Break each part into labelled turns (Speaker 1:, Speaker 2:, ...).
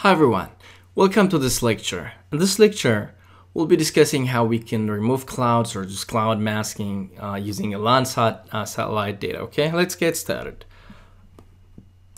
Speaker 1: Hi everyone, welcome to this lecture. In this lecture, we'll be discussing how we can remove clouds or just cloud masking uh, using a Landsat uh, satellite data. Okay, let's get started.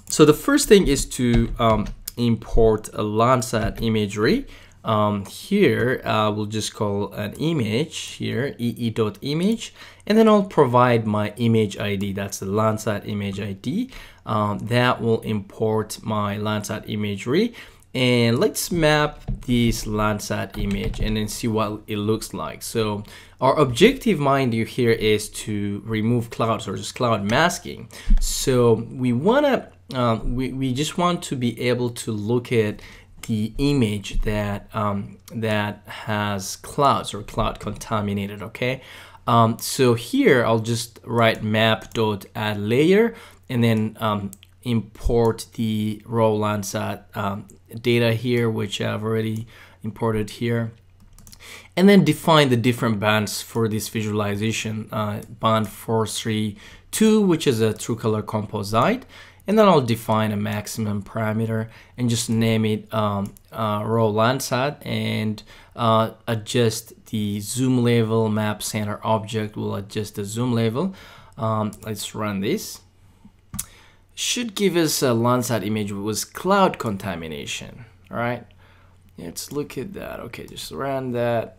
Speaker 1: So the first thing is to um, import a Landsat imagery. Um, here, uh, we'll just call an image here, ee.image, and then I'll provide my image ID. That's the Landsat image ID. Um, that will import my Landsat imagery. And let's map this Landsat image and then see what it looks like. So our objective, mind you, here is to remove clouds or just cloud masking. So we want to um, we, we just want to be able to look at the image that um, that has clouds or cloud contaminated okay? Um, so here I'll just write map dot add layer and then um, import the raw Landsat um, data here which I've already imported here. And then define the different bands for this visualization uh, band 432 which is a true color composite and then I'll define a maximum parameter and just name it um, uh, raw Landsat and uh, adjust the zoom level map center object will adjust the zoom level. Um, let's run this. Should give us a Landsat image with cloud contamination all right? Let's look at that. Okay just run that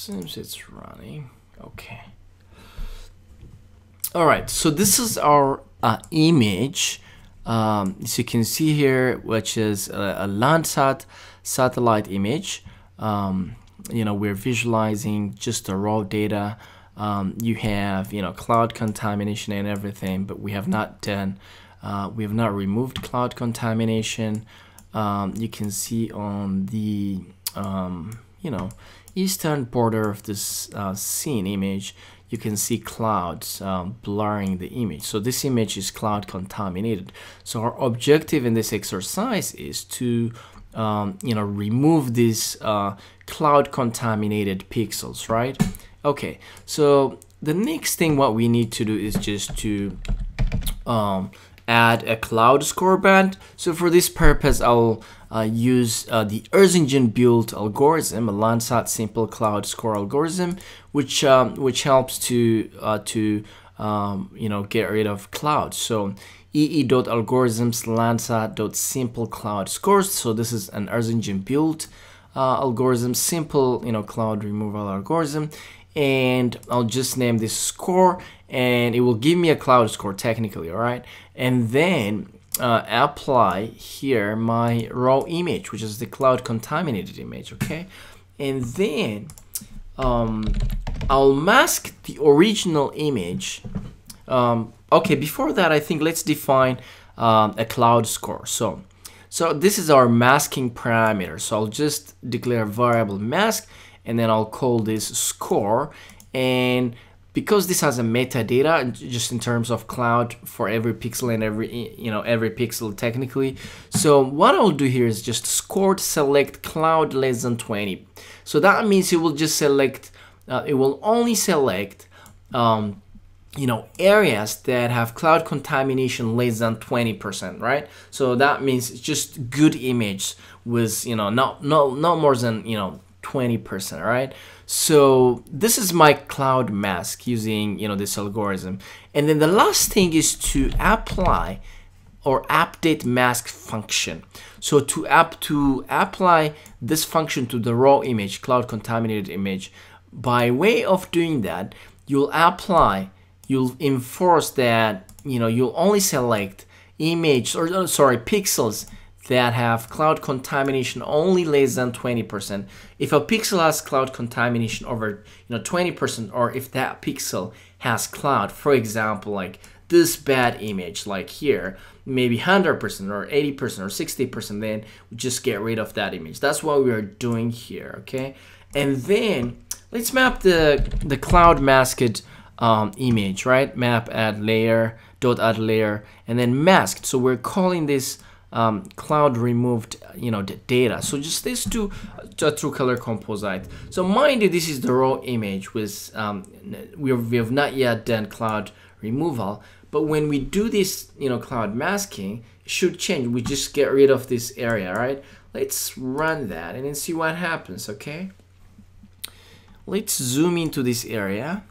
Speaker 1: seems it's running. Okay. All right so this is our uh, image. Um, as you can see here which is a, a Landsat satellite image. Um, you know we're visualizing just the raw data. Um, you have you know cloud contamination and everything but we have not done uh, we have not removed cloud contamination. Um, you can see on the um, you know eastern border of this uh, scene image, you can see clouds um, blurring the image. So this image is cloud contaminated. So our objective in this exercise is to um, you know remove these uh, cloud contaminated pixels, right? Okay, so the next thing what we need to do is just to um, add a cloud score band. So for this purpose, I'll uh, use uh, the Earth Engine build algorithm, a Landsat simple cloud score algorithm, which um, which helps to uh, to um, you know get rid of clouds. So ee.algorithms landsat.simple cloud scores. So this is an Earth Engine build uh, algorithm, simple you know cloud removal algorithm, and I'll just name this score, and it will give me a cloud score technically, all right, and then uh, apply here my raw image, which is the cloud contaminated image, okay? And then um, I'll mask the original image. Um, okay, before that, I think let's define um, a cloud score. So, so this is our masking parameter. So I'll just declare a variable mask, and then I'll call this score. And because this has a metadata just in terms of cloud for every pixel and every you know every pixel technically. So what I'll do here is just scored select cloud less than 20 so that means it will just select uh, it will only select um, you know areas that have cloud contamination less than 20% right? So that means just good image with you know not not not more than you know 20% right so this is my cloud mask using you know this algorithm. And then the last thing is to apply or update mask function. So to app to apply this function to the raw image, cloud contaminated image, by way of doing that, you'll apply, you'll enforce that you know you'll only select image or uh, sorry pixels that have cloud contamination only less than 20%. If a pixel has cloud contamination over you know 20% or if that pixel has cloud, for example, like this bad image like here, maybe 100% or 80% or 60%, then we just get rid of that image. That's what we are doing here, okay? And then let's map the, the cloud masked um, image, right? Map add layer, dot add layer, and then masked. So we're calling this um, cloud removed you know the data. So just let's do a true color composite. So mind you this is the raw image with um, we, we have not yet done cloud removal but when we do this you know cloud masking should change. We just get rid of this area right? Let's run that and then see what happens okay? Let's zoom into this area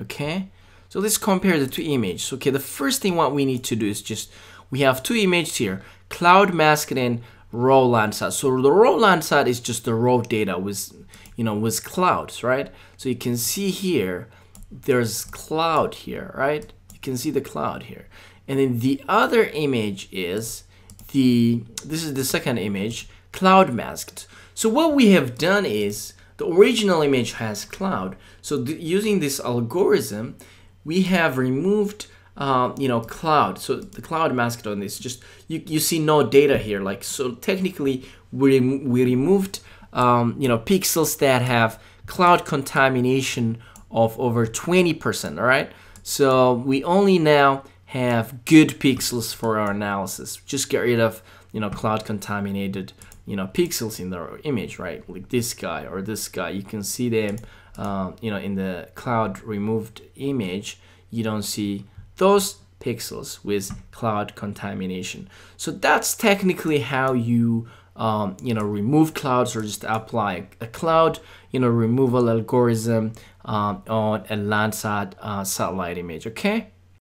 Speaker 1: okay so let's compare the two images okay the first thing what we need to do is just we have two images here cloud masked and raw Landsat. So the raw Landsat is just the raw data with, you know, with clouds, right? So you can see here, there's cloud here, right? You can see the cloud here. And then the other image is the, this is the second image, cloud masked. So what we have done is, the original image has cloud. So using this algorithm, we have removed um, you know, cloud. So the cloud masked on this, just you, you see no data here. Like so, technically, we we removed um, you know pixels that have cloud contamination of over 20%. All right, so we only now have good pixels for our analysis. Just get rid of you know cloud contaminated you know pixels in the image, right? Like this guy or this guy, you can see them. Uh, you know, in the cloud removed image, you don't see those pixels with cloud contamination. So that's technically how you um, you know remove clouds or just apply a cloud you know removal algorithm um, on a Landsat uh, satellite image. Okay.